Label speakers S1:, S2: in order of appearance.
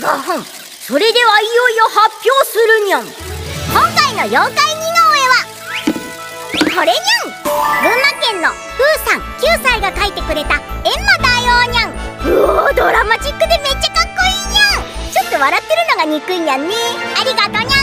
S1: ガホンそれではいよいよ発表するにゃん。今回の妖怪似顔絵は。これにゃん。群馬県のふーさん9歳が描いてくれた閻魔大王にゃん。うおドラマチックでめちゃ笑ってるのが憎いにゃんね。ありがとにゃ